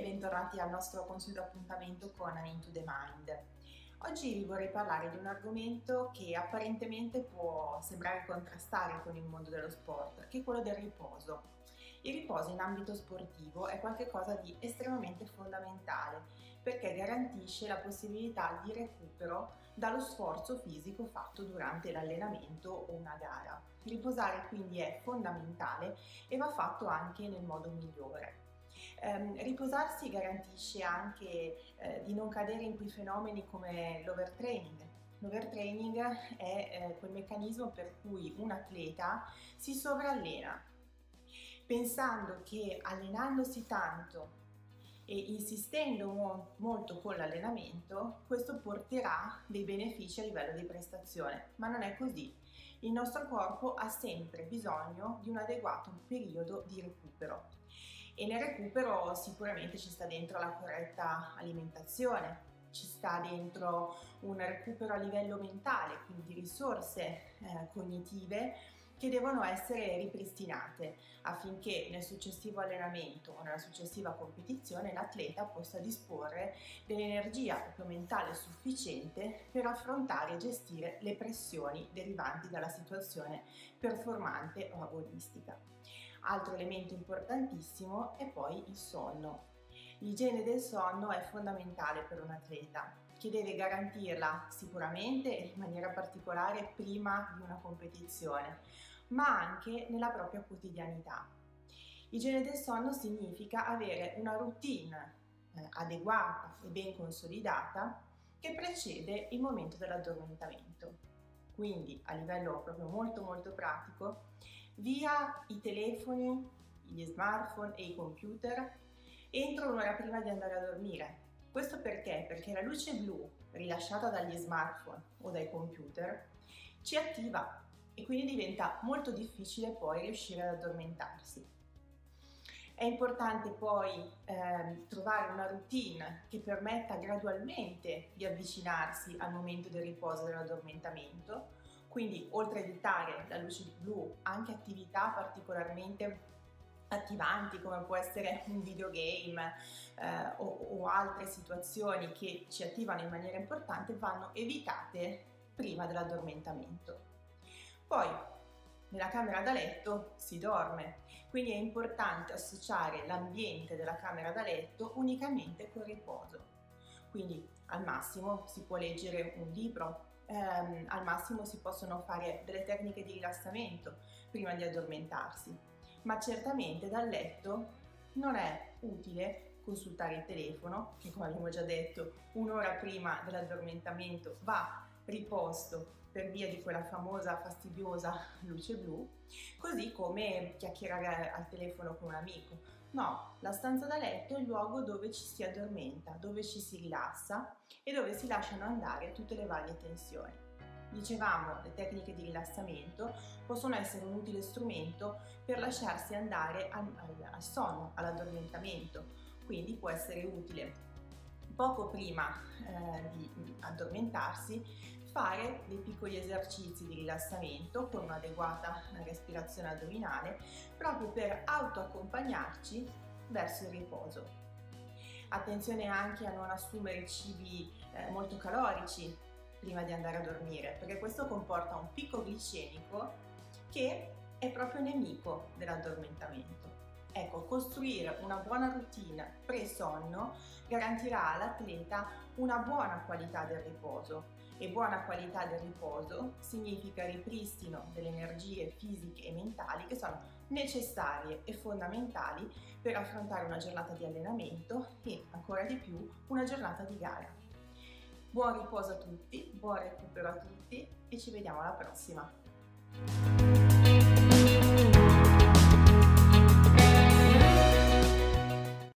bentornati al nostro consueto appuntamento con Into the Mind. Oggi vi vorrei parlare di un argomento che apparentemente può sembrare contrastare con il mondo dello sport, che è quello del riposo. Il riposo in ambito sportivo è qualcosa di estremamente fondamentale perché garantisce la possibilità di recupero dallo sforzo fisico fatto durante l'allenamento o una gara. Riposare quindi è fondamentale e va fatto anche nel modo migliore. Um, riposarsi garantisce anche eh, di non cadere in quei fenomeni come l'overtraining. L'overtraining è eh, quel meccanismo per cui un atleta si sovrallena, pensando che allenandosi tanto e insistendo mo molto con l'allenamento, questo porterà dei benefici a livello di prestazione, ma non è così. Il nostro corpo ha sempre bisogno di un adeguato periodo di recupero e nel recupero sicuramente ci sta dentro la corretta alimentazione, ci sta dentro un recupero a livello mentale, quindi risorse eh, cognitive che devono essere ripristinate affinché nel successivo allenamento o nella successiva competizione l'atleta possa disporre dell'energia proprio mentale sufficiente per affrontare e gestire le pressioni derivanti dalla situazione performante o agonistica. Altro elemento importantissimo è poi il sonno. L'igiene del sonno è fondamentale per un atleta che deve garantirla sicuramente in maniera particolare prima di una competizione, ma anche nella propria quotidianità. Igiene del sonno significa avere una routine eh, adeguata e ben consolidata che precede il momento dell'addormentamento. Quindi a livello proprio molto molto pratico via i telefoni, gli smartphone e i computer entro un'ora prima di andare a dormire. Questo perché? Perché la luce blu rilasciata dagli smartphone o dai computer ci attiva e quindi diventa molto difficile poi riuscire ad addormentarsi. È importante poi eh, trovare una routine che permetta gradualmente di avvicinarsi al momento del riposo e dell'addormentamento, quindi oltre a evitare la luce blu, anche attività particolarmente attivanti come può essere un videogame eh, o, o altre situazioni che ci attivano in maniera importante vanno evitate prima dell'addormentamento. Poi nella camera da letto si dorme, quindi è importante associare l'ambiente della camera da letto unicamente col riposo. Quindi al massimo si può leggere un libro, ehm, al massimo si possono fare delle tecniche di rilassamento prima di addormentarsi, ma certamente dal letto non è utile consultare il telefono, che come abbiamo già detto un'ora prima dell'addormentamento va riposto per via di quella famosa fastidiosa luce blu, così come chiacchierare al telefono con un amico. No, la stanza da letto è il luogo dove ci si addormenta, dove ci si rilassa e dove si lasciano andare tutte le varie tensioni. Dicevamo, le tecniche di rilassamento possono essere un utile strumento per lasciarsi andare al, al, al sonno, all'addormentamento, quindi può essere utile poco prima eh, di addormentarsi fare dei piccoli esercizi di rilassamento con un'adeguata respirazione addominale proprio per autoaccompagnarci verso il riposo. Attenzione anche a non assumere cibi eh, molto calorici prima di andare a dormire perché questo comporta un picco glicemico che è proprio nemico dell'addormentamento. Ecco, costruire una buona routine pre-sonno garantirà all'atleta una buona qualità del riposo e buona qualità del riposo significa ripristino delle energie fisiche e mentali che sono necessarie e fondamentali per affrontare una giornata di allenamento e ancora di più una giornata di gara. Buon riposo a tutti, buon recupero a tutti e ci vediamo alla prossima!